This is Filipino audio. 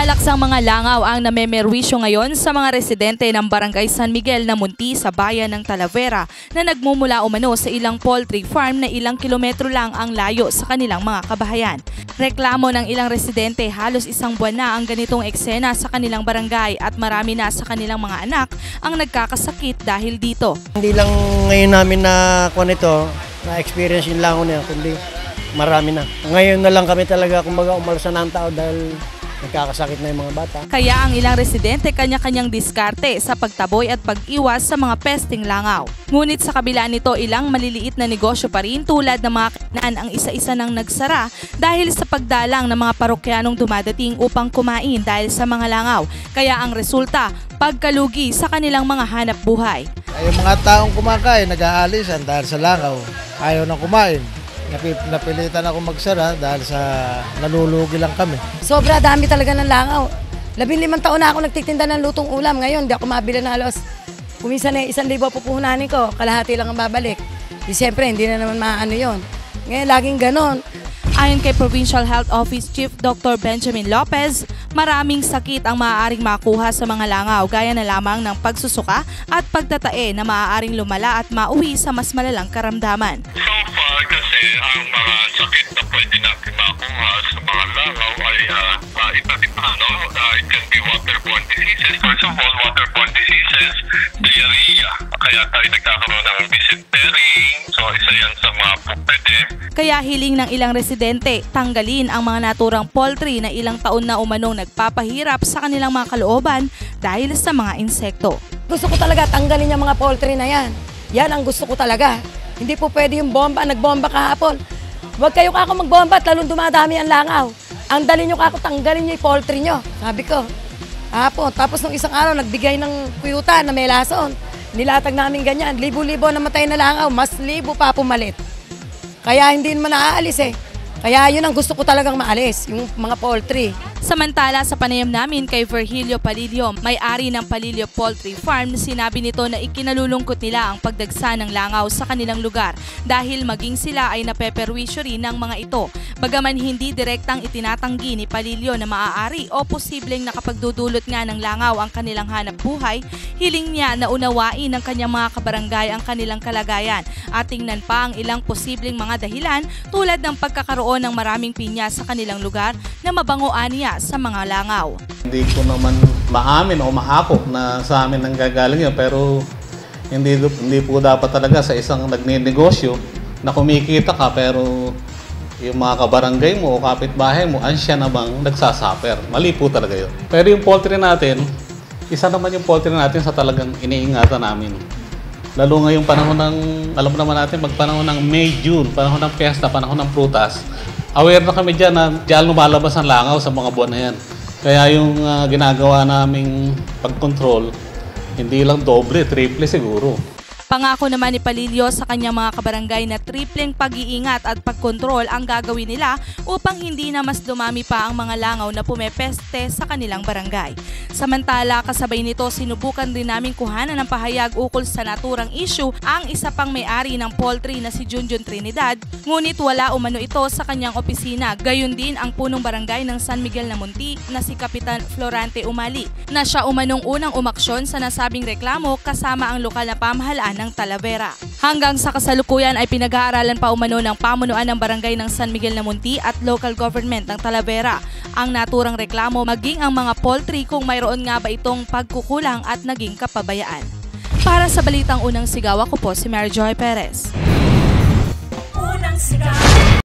Matalaksang mga langaw ang namemerwisyo ngayon sa mga residente ng Barangay San Miguel na Munti sa bayan ng Talavera na nagmumula umano sa ilang poultry farm na ilang kilometro lang ang layo sa kanilang mga kabahayan. Reklamo ng ilang residente halos isang buwan na ang ganitong eksena sa kanilang barangay at marami na sa kanilang mga anak ang nagkakasakit dahil dito. Hindi lang ngayon namin na kuha nito, na-experience yung langon niya, kundi marami na. Ngayon na lang kami talaga, kumbaga, umalsa na tao dahil nagkakasakit na yung mga bata. Kaya ang ilang residente kanya-kanyang diskarte sa pagtaboy at pag-iwas sa mga pesting langaw. Ngunit sa kabila nito ilang maliliit na negosyo pa rin tulad ng mga kainaan ang isa-isa nang nagsara dahil sa pagdalang ng mga parokyanong dumadating upang kumain dahil sa mga langaw. Kaya ang resulta, pagkalugi sa kanilang mga hanap buhay. Ay, yung mga taong kumakain, nag-aalisan dahil sa langaw. Ayaw na kumain. Napip- Napilitan ako magsara dahil sa nalulugi lang kami. Sobra dami talaga ng langaw. Labing limang taon na ako nagtitinda ng lutong ulam. Ngayon, di ako mabili ng halos. Kuminsan eh, isang libo pupuhunanin ko, kalahati lang ang babalik. Di siyempre, hindi na naman maano yon. Ngayon, laging ganon. Ayon kay Provincial Health Office Chief Dr. Benjamin Lopez, maraming sakit ang maaaring makuha sa mga langaw gaya na lamang ng pagsusuka at pagtatae na maaaring lumala at mauwi sa mas malalang karamdaman. So mga langaw ay uh, uh, iba't iba. No? Uh, it can be waterborne diseases. First of all, waterborne diseases, diarrhea. Kaya tayo nagkakaroon ng dysentery. So isa yan sa mga pwede. Kaya hiling ng ilang residente, tanggalin ang mga naturang poultry na ilang taon na umanong nagpapahirap sa kanilang mga kalooban dahil sa mga insekto. Gusto ko talaga tanggalin yung mga poultry na yan. Yan ang gusto ko talaga. Hindi po pwede yung bomba, nagbomba kahapon. Huwag kayo kako magbomba at lalong dumadami ang langaw. Ang dali nyo kako tanggalin nyo yung poultry nyo. Sabi ko, hapon. Tapos nung isang araw, nagbigay ng kuyutan na may lason. Nilatag namin ganyan. Libo-libo na matay na langaw. Mas libo pa pumalit. Kaya hindi naman naaalis eh. Kaya yun ang gusto ko talagang maalis, yung mga poultry. Samantala sa panayam namin kay Virgilio Palilio, may-ari ng Palilio Poultry Farm, sinabi nito na ikinalulungkot nila ang pagdagsa ng langaw sa kanilang lugar dahil maging sila ay napeperwisyo rin ng mga ito. Bagaman hindi direktang itinatanggi ni Palilio na maaari o posibleng nakapagdudulot nga ng langaw ang kanilang hanap buhay, hiling niya na unawain ng kanyang mga kabarangay ang kanilang kalagayan at tingnan pa ang ilang posibleng mga dahilan tulad ng pagkakaroon ng maraming pinya sa kanilang lugar na mabangoan niya sa mga langaw. Hindi ko naman maamin o mahapok na sa amin ang gagaling yun, pero hindi, hindi po dapat talaga sa isang nagninegosyo na kumikita ka pero yung mga kabarangay mo o kapitbahay mo, ansya na bang nagsasaper. Mali po talaga yun. Pero yung poultry natin, isa naman yung poultry natin sa talagang iniingatan namin. Lalo ngayong panahon ng, alam naman natin, magpanahon ng May, June, panahon ng piyesta, panahon ng prutas, aware na kami dyan na dyan lumalabas ang langaw sa mga buwan na yan. Kaya yung ah, ginagawa naming pag-control, hindi lang doble, triple siguro. Pangako naman ni Palilio sa kanyang mga kabarangay na tripleng pag-iingat at pagkontrol ang gagawin nila upang hindi na mas dumami pa ang mga langaw na pumepeste sa kanilang barangay. Samantala, kasabay nito sinubukan din namin kuhanan ng pahayag ukol sa naturang issue ang isa pang may-ari ng poultry na si Junjun Trinidad, ngunit wala umano ito sa kanyang opisina. Gayon din ang punong barangay ng San Miguel na Munti na si Kapitan Florante Umali na siya umanong unang umaksyon sa nasabing reklamo kasama ang lokal na pamahalaan ng Talavera. Hanggang sa kasalukuyan ay pinag-aaralan pa umano ng pamunuan ng barangay ng San Miguel na Munti at local government ng Talavera ang naturang reklamo maging ang mga poultry kung mayroon nga ba itong pagkukulang at naging kapabayaan. Para sa Balitang Unang Sigaw, ako po si Mary Joy Perez. Unang sigaw.